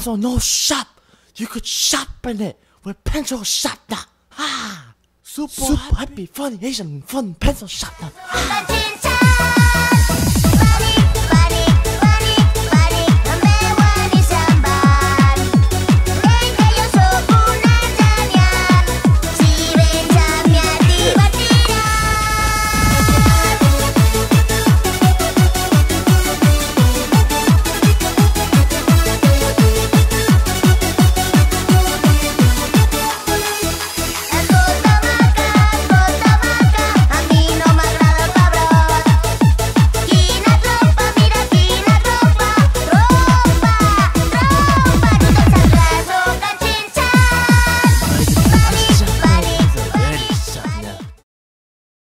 pencil no shop. You could sharpen it with pencil sharpener. Ha! Super, Super happy, funny Asian fun pencil sharpener.